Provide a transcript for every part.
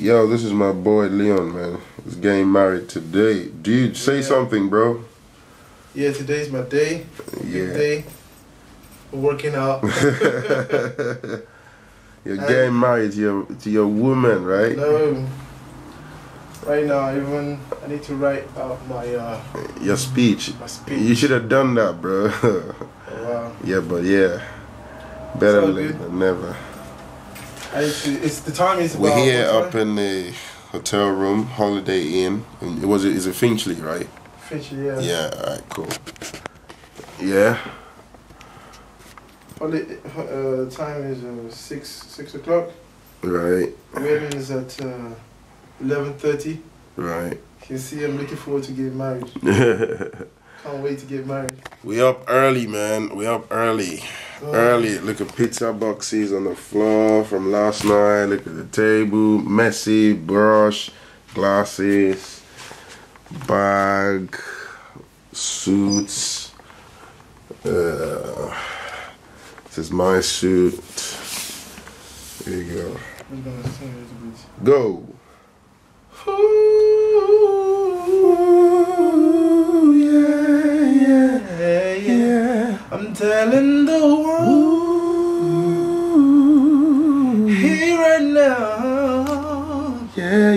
Yo, this is my boy Leon, man. He's getting married today. Dude, say Yeah. something, bro. Yeah, today's my day. Yeah. Big day. Working out. You're getting married to your to your woman, right? no. Right now, even I need to write out my uh Your speech. my speech. You should have done that, bro. Oh, wow. yeah, but yeah. Better late good. than never. It's the time is We're here up in the hotel room, Holiday Inn. And it was it is it Finchley, right? Finchley, yeah. Yeah, alright, cool. Yeah. Holi- uh, time is uh, six six o'clock. Right. Wedding is at uh, eleven thirty. Right. You can see I'm looking forward to getting married. Can't wait to get married. we up early, man. We up early. Early. Look at pizza boxes on the floor from last night. Look at the table. Messy brush, glasses, bag, suits. Uh, this is my suit. There you go. I'm gonna sing a little bit. Go. Ooh, yeah, yeah, yeah. I'm telling the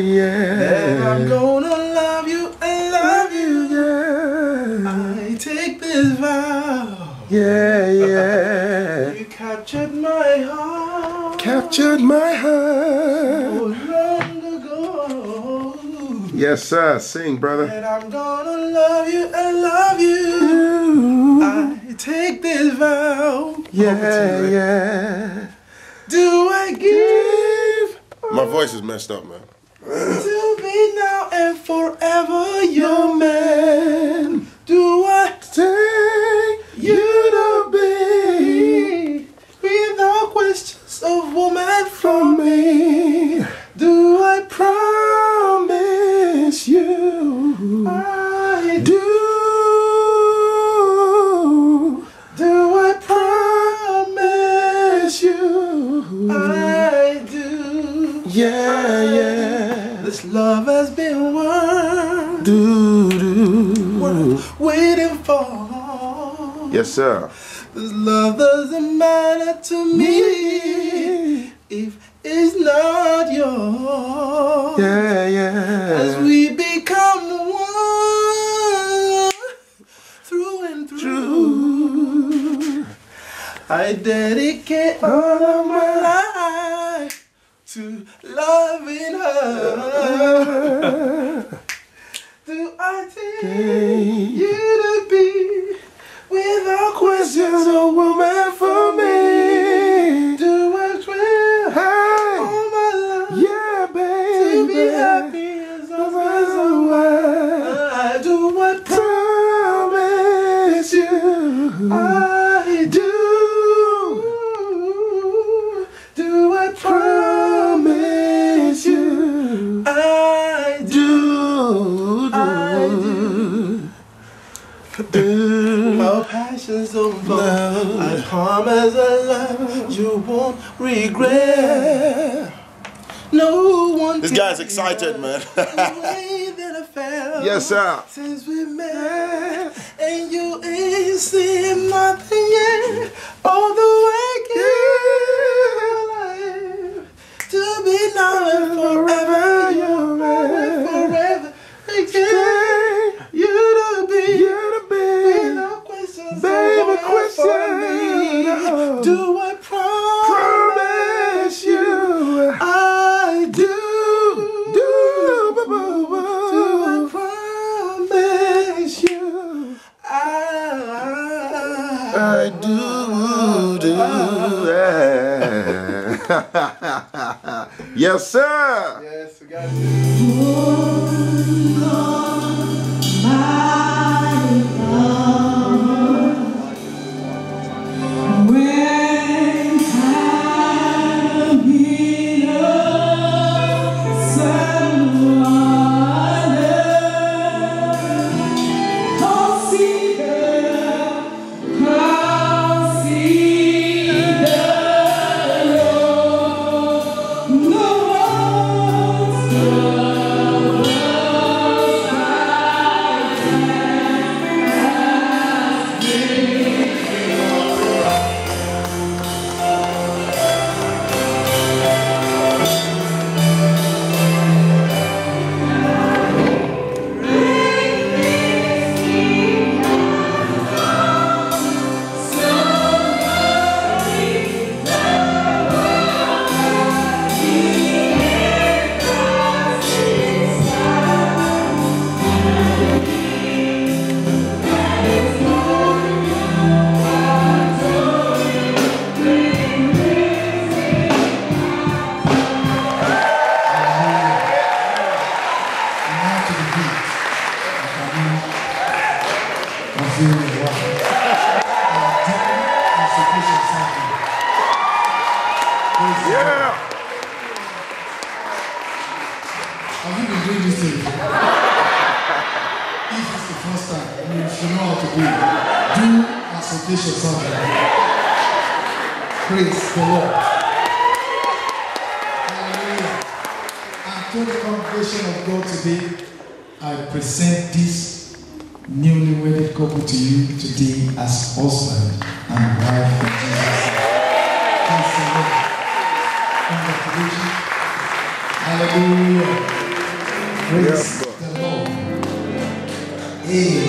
Yeah, yeah. that I'm gonna love you and love you. Yeah, I take this vow. yeah, yeah. You captured my heart. Captured my heart. so long ago. Yes, sir. Sing, brother. And I'm gonna love you and love you. I take this vow. Yeah, yeah. Do I give My voice is messed up, man. to be now and forever your man? Do I Take you to be without questions of woman from from me. Do I Promise you. I Do. do I promise you I do Yeah, yeah. This love has been worth Do, do. waiting for Yes, sir. This love doesn't matter to me if it's not yours Yeah, yeah. As we become one through and through, I dedicate all of my life to loving her. Do I take you to be without questions a My passion's over. I promise a love you won't regret. No one. This guy's excited, man. the way that I felt Yes, sir. Since we met, and you ain't seen nothing yet. All the way life I do, do. yes, sir. Yes, we got it. You should know how to do it. Do association something. Praise the Lord. Hallelujah. And to the congregation of God today, I present this newly wedded couple to you today as husband and wife in Jesus. Praise the Lord. Congratulations. Hallelujah. Praise Yes, the Lord. Amen.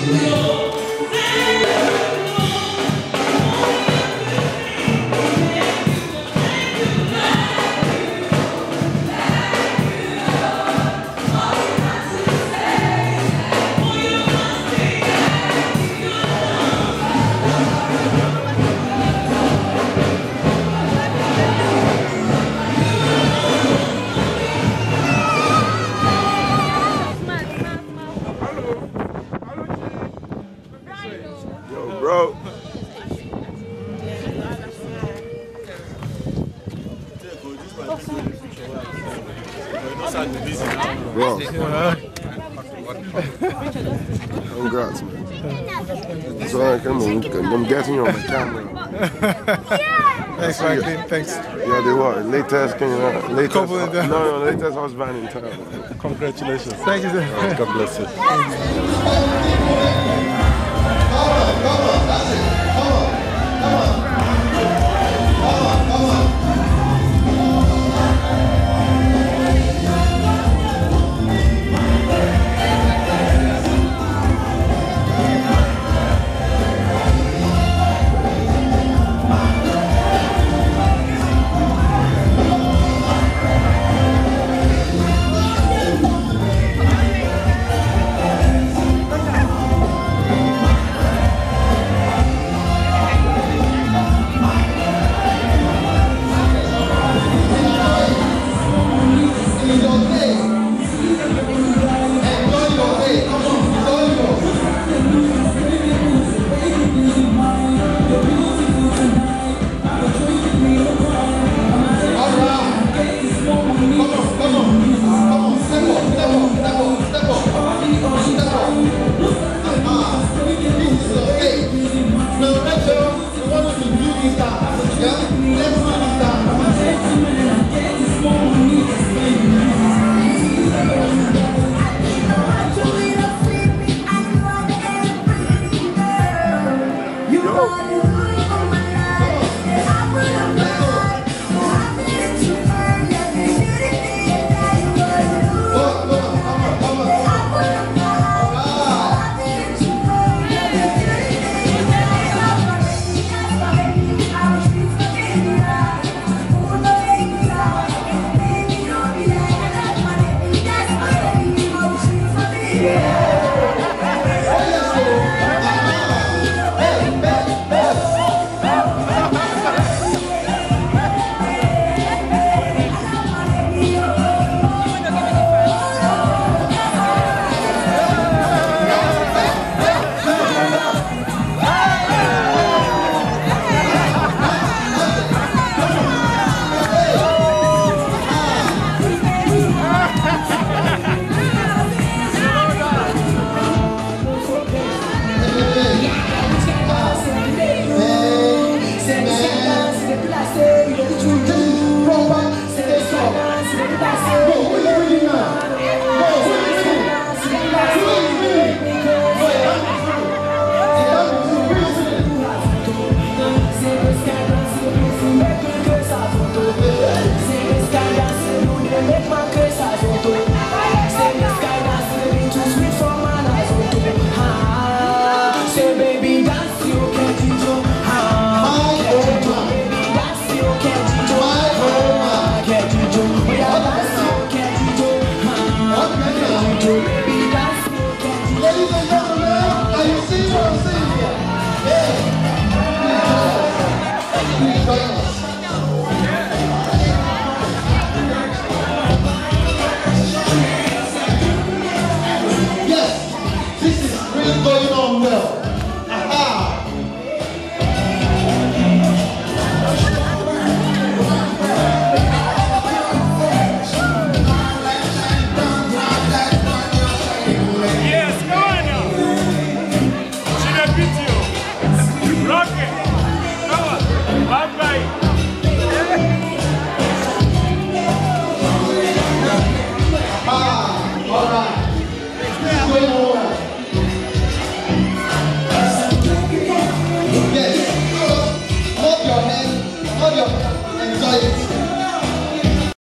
Congrats, man. So, come on, I'm getting you on the camera. Thanks, Franklin. Thanks. Yeah, they were. Latest, can you latest, Couple them. no, no, latest husband in town. Congratulations. Thank you, sir. God bless you.